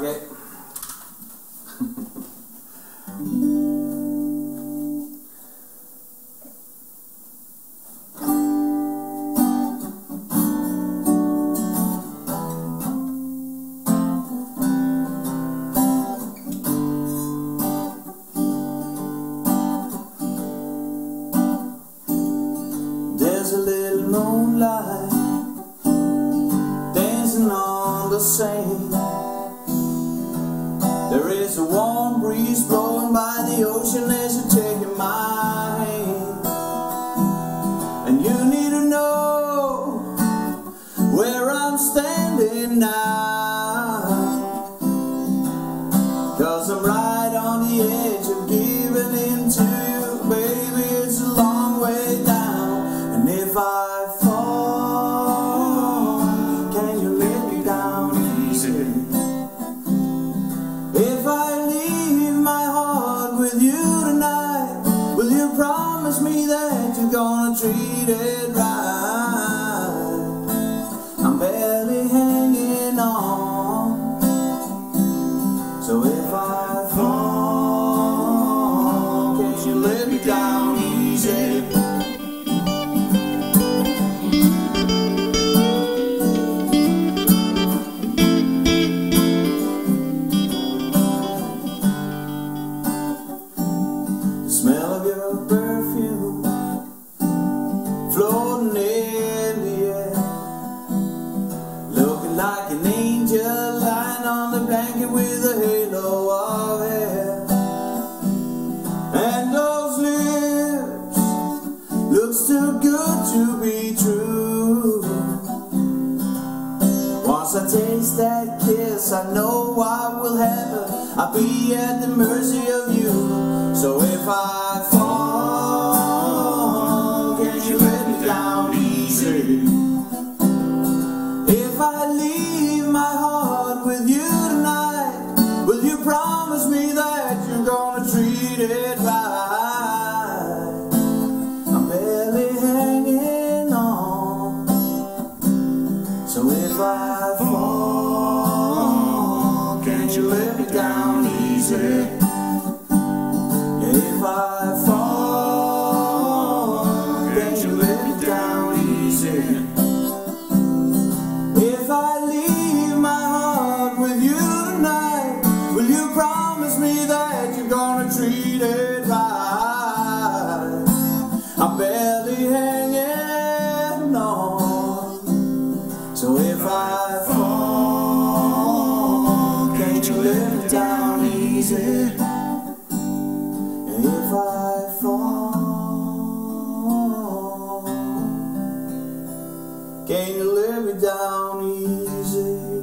There's a little moonlight dancing on the sand. Breeze blowing by the ocean as you take my hand. And you need to know where I'm standing now. Cause I'm right on the edge of giving in to you, baby. It's a long way down. And if I fall, can you let me down easy? Me that you're gonna treat it I taste that kiss, I know I will happen. I'll be at the mercy of you. So if I fall, can you let me down easy? If I leave my heart with you tonight, will you promise me that you're gonna treat it right? I'm barely hanging on. So if I If I fall, can't you let me down easy? If I leave my heart with you tonight, will you promise me that you're gonna treat it right? I'm barely hanging on. So if I fall, easy? If I fall, can you let me down easy?